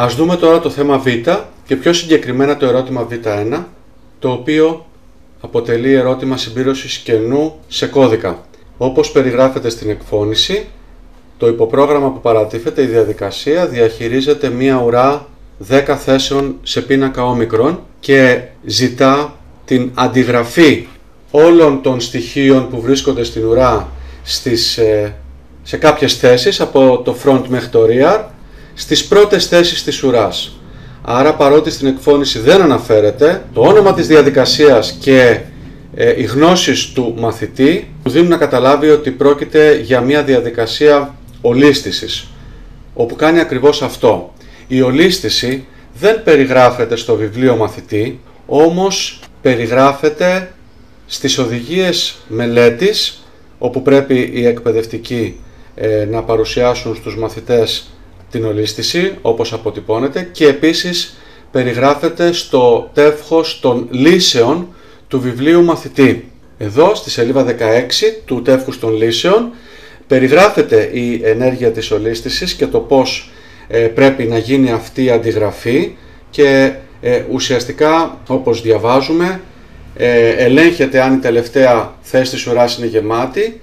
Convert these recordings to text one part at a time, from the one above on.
Ας δούμε τώρα το θέμα Β και πιο συγκεκριμένα το ερώτημα Β1, το οποίο αποτελεί ερώτημα συμπλήρωσης κενού σε κώδικα. Όπως περιγράφεται στην εκφώνηση, το υποπρόγραμμα που παρατίθεται, η διαδικασία, διαχειρίζεται μία ουρά 10 θέσεων σε πίνακα όμικρον και ζητά την αντιγραφή όλων των στοιχείων που βρίσκονται στην ουρά στις, ε, σε κάποιες θέσεις από το front μέχρι το rear στις πρώτες θέσεις της ουράς. Άρα παρότι στην εκφώνηση δεν αναφέρεται, το όνομα της διαδικασίας και ε, οι γνώσεις του μαθητή του δίνουν να καταλάβει ότι πρόκειται για μια διαδικασία ολίσθησης, όπου κάνει ακριβώς αυτό. Η ολίσθηση δεν περιγράφεται στο βιβλίο μαθητή, όμως περιγράφεται στις οδηγίες μελέτης, όπου πρέπει οι εκπαιδευτικοί ε, να παρουσιάσουν στους μαθητές την ολίσθηση, όπως αποτυπώνεται, και επίσης περιγράφεται στο τεύχος των λύσεων του βιβλίου μαθητή. Εδώ στη σελίδα 16 του τεύχους των λύσεων περιγράφεται η ενέργεια της ολίσθησης και το πώς ε, πρέπει να γίνει αυτή η αντιγραφή και ε, ουσιαστικά όπως διαβάζουμε ε, ελέγχεται αν η τελευταία θέση της ουράς είναι γεμάτη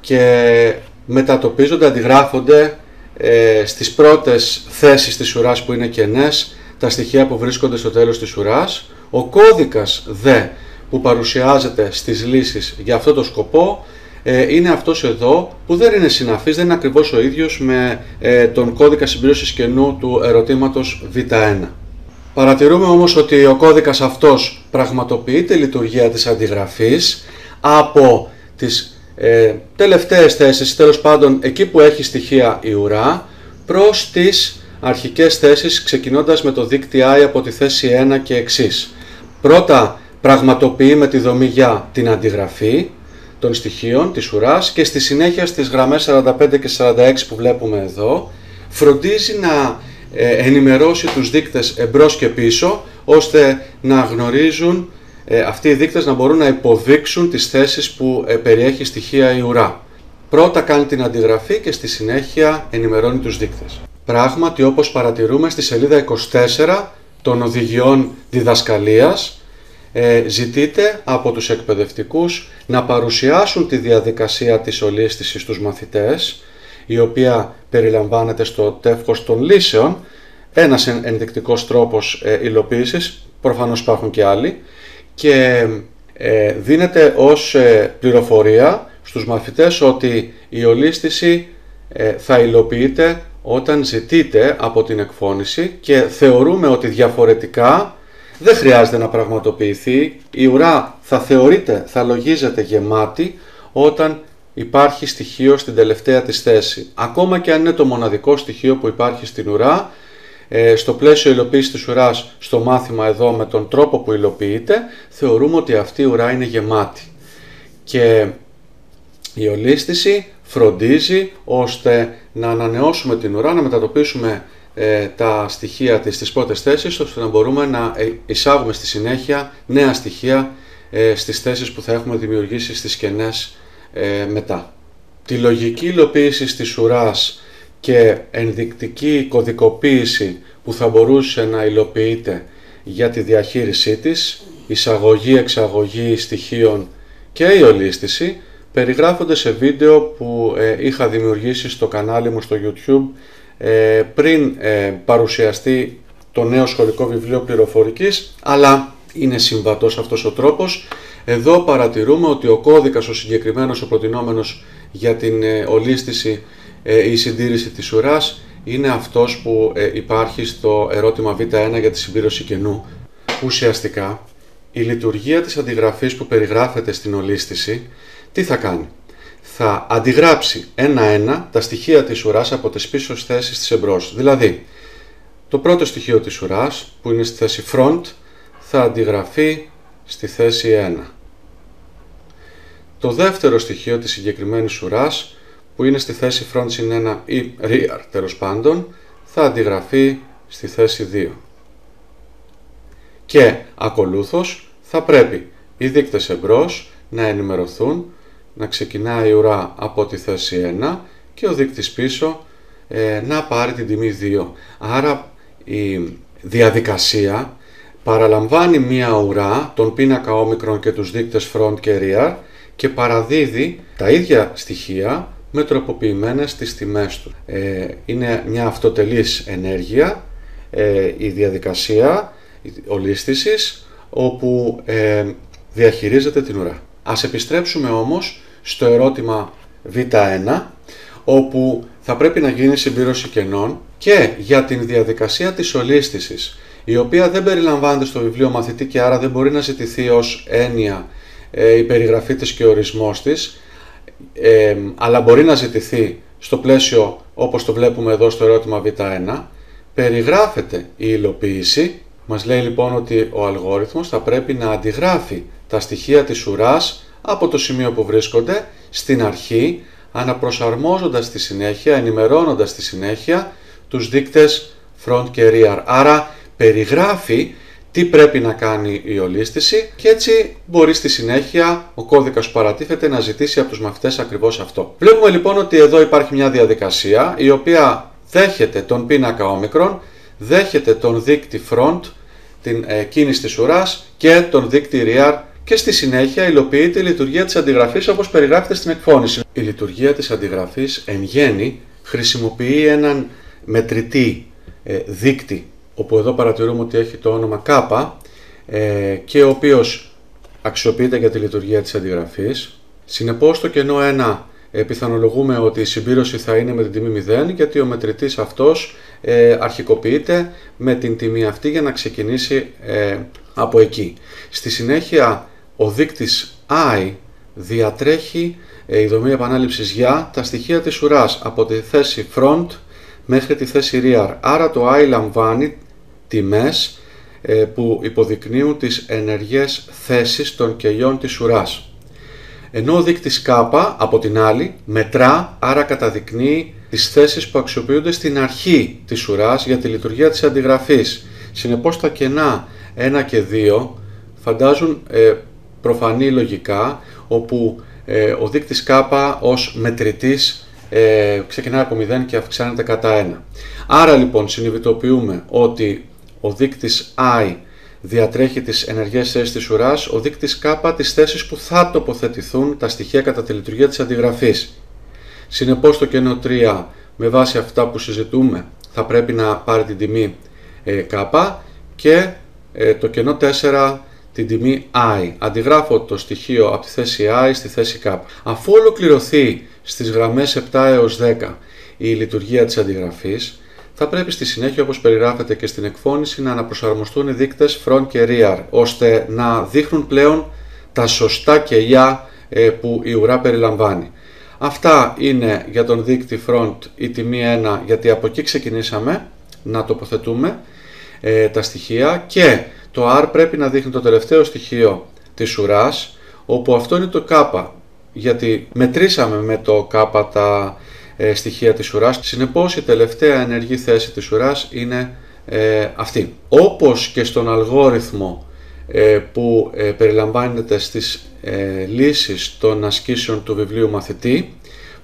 και μετατοπίζονται, αντιγράφονται ε, στις πρώτες θέσεις της ουράς που είναι κενές τα στοιχεία που βρίσκονται στο τέλος της ουράς. Ο κώδικας δε που παρουσιάζεται στις λύσεις για αυτό το σκοπό ε, είναι αυτός εδώ που δεν είναι συναφής, δεν είναι ακριβώς ο ίδιος με ε, τον κώδικα συμπλήρωσης κενού του ερωτήματος Β1. Παρατηρούμε όμως ότι ο κώδικας αυτός πραγματοποιεί τη λειτουργία της αντιγραφής από τις ε, τελευταίες θέσεις, τέλος πάντων εκεί που έχει στοιχεία η ουρά, προς τις αρχικές θέσεις ξεκινώντας με το δείκτη I από τη θέση 1 και εξής. Πρώτα πραγματοποιεί με τη δομή για την αντιγραφή των στοιχείων της ουράς και στη συνέχεια στις γραμμές 45 και 46 που βλέπουμε εδώ φροντίζει να ε, ενημερώσει τους δείκτες εμπρός και πίσω ώστε να γνωρίζουν ε, αυτοί οι δείκτες να μπορούν να υποδείξουν τις θέσεις που ε, περιέχει στοιχεία η ουρά. Πρώτα κάνει την αντιγραφή και στη συνέχεια ενημερώνει τους δείκτες. Πράγματι όπως παρατηρούμε στη σελίδα 24 των οδηγιών διδασκαλίας ε, ζητείται από τους εκπαιδευτικούς να παρουσιάσουν τη διαδικασία της ολίσθησης στους μαθητές η οποία περιλαμβάνεται στο τεύχος των λύσεων ένας ενδεικτικός τρόπος ε, υλοποίησης, προφανώς υπάρχουν και άλλοι και ε, δίνεται ως ε, πληροφορία στους μαθητές ότι η ολίσθηση ε, θα υλοποιείται όταν ζητείτε από την εκφώνηση και θεωρούμε ότι διαφορετικά δεν χρειάζεται να πραγματοποιηθεί. Η ουρά θα θεωρείται, θα λογίζεται γεμάτη όταν υπάρχει στοιχείο στην τελευταία της θέση. Ακόμα και αν είναι το μοναδικό στοιχείο που υπάρχει στην ουρά, ε, στο πλαίσιο υλοποίησης της ουράς, στο μάθημα εδώ με τον τρόπο που υλοποιείται, θεωρούμε ότι αυτή η ουρά είναι γεμάτη. Και η ολίσθηση φροντίζει ώστε να ανανεώσουμε την ουρά, να μετατοπίσουμε ε, τα στοιχεία της στις πρώτες θέσεις, ώστε να μπορούμε να ε, εισάγουμε στη συνέχεια νέα στοιχεία ε, στις θέσεις που θα έχουμε δημιουργήσει στις κενές ε, μετά. Τη λογική υλοποίησης της ουράς και ενδεικτική κωδικοποίηση που θα μπορούσε να υλοποιείται για τη διαχείρισή της, εισαγωγή, εξαγωγή στοιχείων και η ολίσθηση, περιγράφονται σε βίντεο που ε, είχα δημιουργήσει στο κανάλι μου στο YouTube ε, πριν ε, παρουσιαστεί το νέο σχολικό βιβλίο πληροφορικής, αλλά είναι συμβατός αυτός ο τρόπος. Εδώ παρατηρούμε ότι ο κώδικας, ο συγκεκριμένος, ο προτινόμενος για την ολίσθηση η συντήρηση της ουράς είναι αυτός που υπάρχει στο ερώτημα Β1 για τη συμπλήρωση κενού. Ουσιαστικά, η λειτουργία της αντιγραφής που περιγράφεται στην ολίσθηση τι θα κάνει; Θα αντιγράψει ένα-ένα τα στοιχεία της ουράς από τις πίσω θέσεις της εμπρός. Δηλαδή, το πρώτο στοιχείο της ουράς που είναι στη θέση front θα αντιγραφεί στη θέση 1. Το δεύτερο στοιχείο της συγκεκριμένης ουράς που είναι στη θέση front συν 1 ή rear τέλος πάντων θα αντιγραφεί στη θέση 2. Και ακολούθως θα πρέπει οι δείκτες εμπρός να ενημερωθούν να ξεκινάει η ουρά από τη θέση 1 και ο δείκτης πίσω ε, να πάρει την τιμή 2. Άρα η διαδικασία παραλαμβάνει μία ουρά, τον πίνακα όμικρον και τους δείκτες front και rear και παραδίδει τα ίδια στοιχεία με τροποποιημένες τις τιμές του. Ε, είναι μια αυτοτελής ενέργεια ε, η διαδικασία ολίσθησης όπου ε, διαχειρίζεται την ουρά. Ας επιστρέψουμε όμως στο ερώτημα Β1 όπου θα πρέπει να γίνει συμπλήρωση κενών και για την διαδικασία της ολίσθησης η οποία δεν περιλαμβάνεται στο βιβλίο μαθητή και άρα δεν μπορεί να ζητηθεί ως έννοια ε, η περιγραφή της και ο ορισμός της ε, αλλά μπορεί να ζητηθεί στο πλαίσιο όπως το βλέπουμε εδώ στο ερώτημα Β1 περιγράφεται η υλοποίηση μας λέει λοιπόν ότι ο αλγόριθμος θα πρέπει να αντιγράφει τα στοιχεία της ουράς από το σημείο που βρίσκονται στην αρχή αναπροσαρμόζοντας τη συνέχεια, ενημερώνοντας τη συνέχεια τους δείκτες front και rear. Άρα περιγράφει τι πρέπει να κάνει η ολίσθηση και έτσι μπορεί στη συνέχεια ο κώδικας που παρατίθεται να ζητήσει από τους μαθητές ακριβώς αυτό. Βλέπουμε λοιπόν ότι εδώ υπάρχει μια διαδικασία η οποία δέχεται τον πίνακα όμικρον, δέχεται τον δείκτη front, την ε, κίνηση της ουράς και τον δείκτη rear και στη συνέχεια υλοποιείται η λειτουργία της αντιγραφής όπως περιγράφεται στην εκφώνηση. Η λειτουργία της αντιγραφής εν γέννη χρησιμοποιεί έναν μετρητή ε, δείκτη όπου εδώ παρατηρούμε ότι έχει το όνομα K ε, και ο οποίος αξιοποιείται για τη λειτουργία της αντιγραφής. Συνεπώς το κενό 1 ε, πιθανολογούμε ότι η συμπλήρωση θα είναι με την τιμή 0 γιατί ο μετρητής αυτός ε, αρχικοποιείται με την τιμή αυτή για να ξεκινήσει ε, από εκεί. Στη συνέχεια ο δείκτης I διατρέχει ε, η δομή επανάληψης για τα στοιχεία της ουράς από τη θέση front μέχρι τη θέση rear. Άρα το I λαμβάνει τιμές ε, που υποδεικνύουν τις ενεργές θέσεις των κελιών της ουράς. Ενώ ο δείκτης K από την άλλη μετρά, άρα καταδεικνύει τις θέσεις που αξιοποιούνται στην αρχή της ουράς για τη λειτουργία της αντιγραφής. Συνεπώς τα κενά 1 και 2 φαντάζουν ε, προφανή λογικά όπου ε, ο δείκτης K ως μετρητής ε, ξεκινάει από 0 και αυξάνεται κατά 1. Άρα λοιπόν συνειδητοποιούμε ότι ο δείκτης I διατρέχει τις ενεργές θέσεις της ουράς, ο δείκτης K τις θέσεις που θα τοποθετηθούν τα στοιχεία κατά τη λειτουργία της αντιγραφής. Συνεπώς το κενό 3 με βάση αυτά που συζητούμε θα πρέπει να πάρει την τιμή ε, K και ε, το κενό 4 την τιμή I. Αντιγράφω το στοιχείο από τη θέση I στη θέση K. Αφού ολοκληρωθεί στις γραμμές 7 έως 10 η λειτουργία της αντιγραφής, θα πρέπει στη συνέχεια όπως περιγράφεται και στην εκφώνηση να αναπροσαρμοστούν οι δείκτες front και rear ώστε να δείχνουν πλέον τα σωστά κελιά ε, που η ουρά περιλαμβάνει. Αυτά είναι για τον δείκτη front η τιμή 1 γιατί από εκεί ξεκινήσαμε να τοποθετούμε ε, τα στοιχεία και το R πρέπει να δείχνει το τελευταίο στοιχείο της ουράς όπου αυτό είναι το K γιατί μετρήσαμε με το K τα ε, στοιχεία της ουράς. Συνεπώς η τελευταία ενεργή θέση της ουράς είναι ε, αυτή. Όπως και στον αλγόριθμο ε, που ε, περιλαμβάνεται στις ε, λύσεις των ασκήσεων του βιβλίου μαθητή,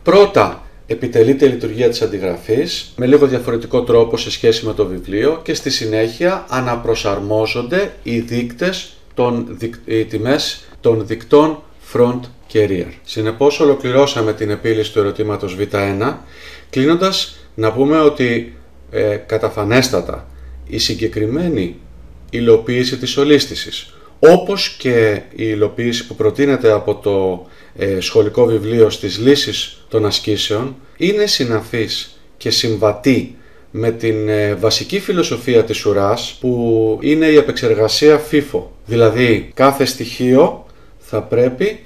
πρώτα επιτελείται η λειτουργία της αντιγραφής με λίγο διαφορετικό τρόπο σε σχέση με το βιβλίο και στη συνέχεια αναπροσαρμόζονται οι δείκτες, των, οι τιμές των δικτών front carrier. Συνεπώς ολοκληρώσαμε την επίλυση του ερωτήματος Β1, κλείνοντας να πούμε ότι ε, καταφανέστατα η συγκεκριμένη υλοποίηση της ολίσθησης, όπως και η υλοποίηση που προτείνεται από το ε, σχολικό βιβλίο στις λύσεις των ασκήσεων, είναι συναφής και συμβατή με την ε, βασική φιλοσοφία της ουράς που είναι η επεξεργασία FIFO. Δηλαδή κάθε στοιχείο θα πρέπει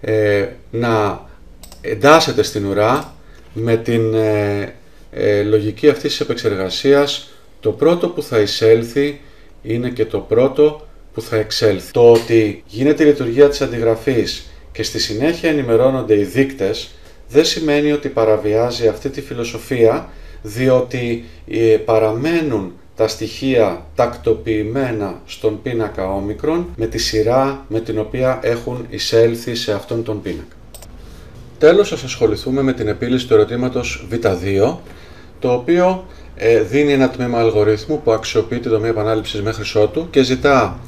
ε, να εντάσσεται στην ουρά με την ε, ε, λογική αυτής της επεξεργασίας το πρώτο που θα εισέλθει είναι και το πρώτο που θα εξέλθει. Το ότι γίνεται η λειτουργία της αντιγραφής και στη συνέχεια ενημερώνονται οι δείκτες δεν σημαίνει ότι παραβιάζει αυτή τη φιλοσοφία διότι παραμένουν τα στοιχεία τακτοποιημένα στον πίνακα όμικρον με τη σειρά με την οποία έχουν εισέλθει σε αυτόν τον πίνακα. Τέλος, θα ασχοληθούμε με την επίλυση του ερωτήματος Β2, το οποίο ε, δίνει ένα τμήμα αλγορίθμου που αξιοποιεί τη δομή επανάληψης μέχρι ότου και ζητά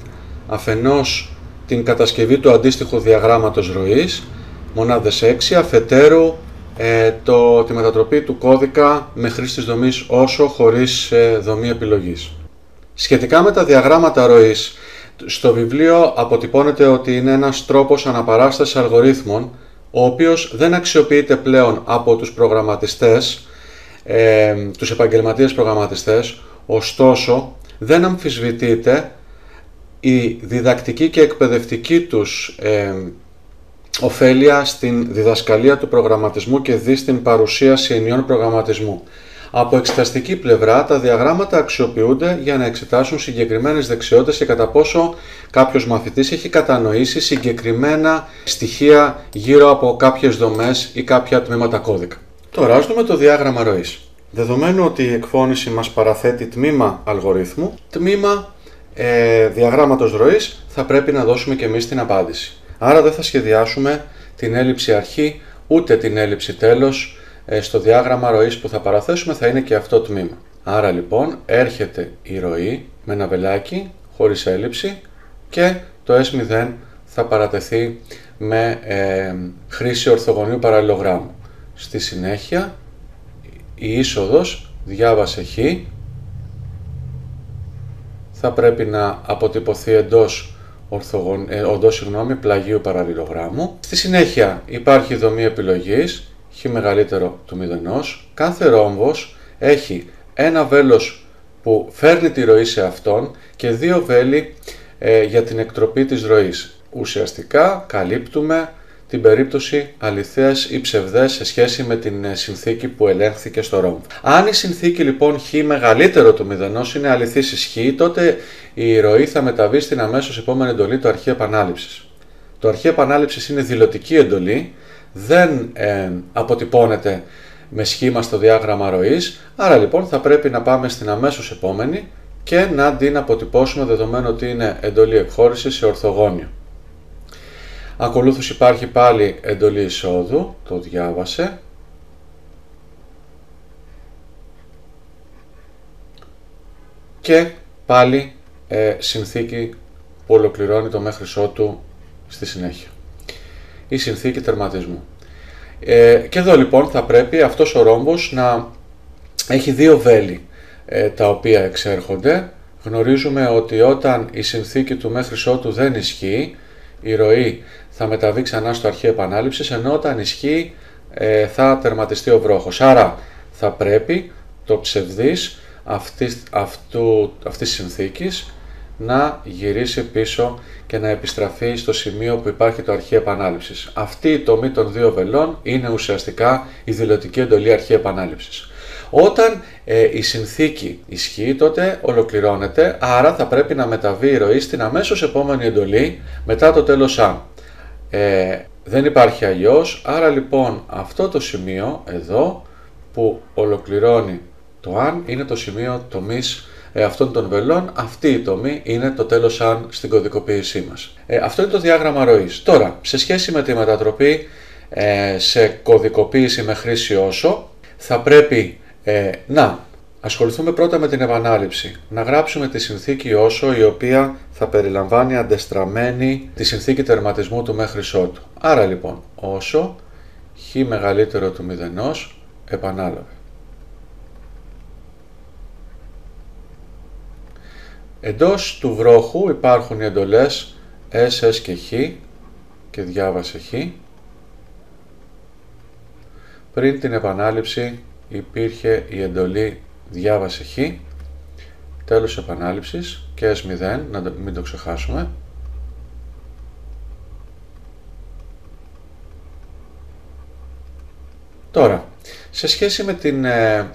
αφενός την κατασκευή του αντίστοιχου διαγράμματος ροής, μονάδες 6, αφετέρου ε, το, τη μετατροπή του κώδικα με χρήση της δομής όσο χωρίς ε, δομή επιλογής. Σχετικά με τα διαγράμματα ροής, στο βιβλίο αποτυπώνεται ότι είναι ένας τρόπος αναπαράστασης αλγορίθμων, ο οποίος δεν αξιοποιείται πλέον από τους προγραμματιστές, ε, τους επαγγελματίες προγραμματιστές, ωστόσο δεν αμφισβητείται η διδακτική και εκπαιδευτική τους ε, ωφέλεια στην διδασκαλία του προγραμματισμού και δι στην παρουσίαση ενιών προγραμματισμού. Από εξεταστική πλευρά, τα διαγράμματα αξιοποιούνται για να εξετάσουν συγκεκριμένες δεξιότητες και κατά πόσο κάποιος μαθητής έχει κατανοήσει συγκεκριμένα στοιχεία γύρω από κάποιες δομές ή κάποια τμήματα κώδικα. Τώρα, ας δούμε το διάγραμμα ροής. Δεδομένου ότι η εκφώνηση μας παραθέτει τμήμα αλγορίθμου, τμήμα ε, διαγράμματος ροής θα πρέπει να δώσουμε και εμείς την απάντηση. Άρα δεν θα σχεδιάσουμε την έλλειψη αρχή ούτε την έλλειψη τέλος ε, στο διάγραμμα ροής που θα παραθέσουμε θα είναι και αυτό το τμήμα. Άρα λοιπόν έρχεται η ροή με ένα βελάκι χωρίς έλλειψη και το S0 θα παρατεθεί με ε, χρήση ορθογωνίου παραλληλογράμμου. Στη συνέχεια η είσοδος διάβασε χ θα πρέπει να αποτυπωθεί εντός, ορθογων... ε, συγγνώμη, πλαγίου παραλληλογράμμου. Στη συνέχεια υπάρχει δομή επιλογής χ μεγαλύτερο του μηδενός. Κάθε ρόμβος έχει ένα βέλος που φέρνει τη ροή σε αυτόν και δύο βέλη ε, για την εκτροπή της ροής. Ουσιαστικά καλύπτουμε την περίπτωση αληθές ή ψευδές σε σχέση με την ε, συνθήκη που ελέγχθηκε στο ρόμβο. Αν η συνθήκη λοιπόν χ μεγαλύτερο του μηδενός είναι αληθής ισχύ, τότε η ροή θα μεταβεί στην αμέσως επόμενη εντολή του αρχή επανάληψης. Το αρχή επανάληψης είναι δηλωτική εντολή, δεν ε, αποτυπώνεται με σχήμα στο διάγραμμα ροής, άρα λοιπόν θα πρέπει να πάμε στην αμέσως επόμενη και να την αποτυπώσουμε δεδομένου ότι είναι εντολή εκχώρησης σε ορθογώνιο. Ακολούθως υπάρχει πάλι εντολή εισόδου, το διάβασε. Και πάλι ε, συνθήκη που ολοκληρώνει το μέχρι ότου στη συνέχεια η συνθήκη τερματισμού. Ε, και εδώ λοιπόν θα πρέπει αυτός ο ρόμβος να έχει δύο βέλη ε, τα οποία εξέρχονται. Γνωρίζουμε ότι όταν η συνθήκη του μέχρι ότου δεν ισχύει, η ροή θα μεταβεί ξανά στο αρχείο επανάληψης, ενώ όταν ισχύει ε, θα τερματιστεί ο βρόχος. Άρα θα πρέπει το ψευδής αυτής, αυτού, αυτής της συνθήκης να γυρίσει πίσω και να επιστραφεί στο σημείο που υπάρχει το αρχή επανάληψης. Αυτή η τομή των δύο βελών είναι ουσιαστικά η δηλωτική εντολή αρχή επανάληψης. Όταν ε, η συνθήκη ισχύει τότε ολοκληρώνεται, άρα θα πρέπει να μεταβεί η ροή στην αμέσως επόμενη εντολή μετά το τέλος αν. Ε, δεν υπάρχει αλλιώς, άρα λοιπόν αυτό το σημείο εδώ που ολοκληρώνει το αν είναι το σημείο τομής ε, αυτών των βελών, αυτή η τομή είναι το τέλος αν στην κωδικοποίησή μας. Ε, αυτό είναι το διάγραμμα ροής. Τώρα, σε σχέση με τη μετατροπή ε, σε κωδικοποίηση με χρήση όσο, θα πρέπει ε, να ασχοληθούμε πρώτα με την επανάληψη. Να γράψουμε τη συνθήκη όσο η οποία θα περιλαμβάνει αντεστραμμένη τη συνθήκη τερματισμού του μέχρι ότου. Άρα λοιπόν, όσο χ μεγαλύτερο του μηδενός επανάλαβε. Εντός του βρόχου υπάρχουν οι εντολές S, S και Χ και διάβασε Χ. Πριν την επανάληψη υπήρχε η εντολή διάβασε Χ, τέλος επανάληψης και S0, να μην το ξεχάσουμε. Τώρα, σε σχέση με την ε,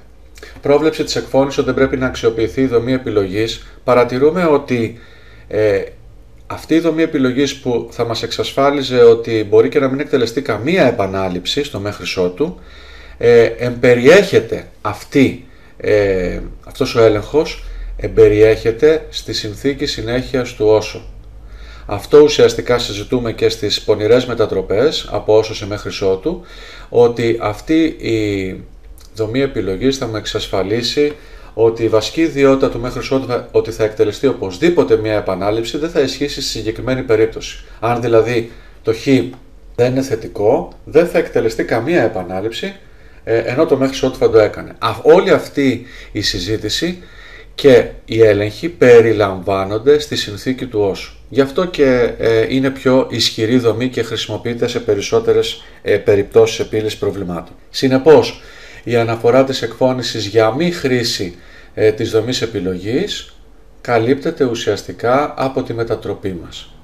πρόβλεψη της εκφώνησης ότι δεν πρέπει να αξιοποιηθεί η δομή επιλογής, παρατηρούμε ότι ε, αυτή η δομή επιλογής που θα μας εξασφάλιζε ότι μπορεί και να μην εκτελεστεί καμία επανάληψη στο μέχρι ότου, ε, εμπεριέχεται αυτή, ε, αυτός ο έλεγχος εμπεριέχεται στη συνθήκη συνέχειας του όσο. Αυτό ουσιαστικά συζητούμε και στις πονηρές μετατροπές από όσο σε μέχρι ότου, ότι αυτή η δομή επιλογής θα με εξασφαλίσει ότι η βασική ιδιότητα του μέχρι ότι θα εκτελεστεί οπωσδήποτε μια επανάληψη δεν θα ισχύσει στη συγκεκριμένη περίπτωση. Αν δηλαδή το χ δεν είναι θετικό, δεν θα εκτελεστεί καμία επανάληψη, ε, ενώ το μέχρι ότι θα το έκανε. Όλη αυτή η συζήτηση και οι έλεγχοι περιλαμβάνονται στη συνθήκη του όσου. Γι' αυτό και ε, είναι πιο ισχυρή δομή και χρησιμοποιείται σε περισσότερες ε, περιπτώσεις επίλυσης προβλημάτων. Συνεπώς, η αναφορά της εκφώνησης για μη χρήση ε, της δομής επιλογής καλύπτεται ουσιαστικά από τη μετατροπή μας.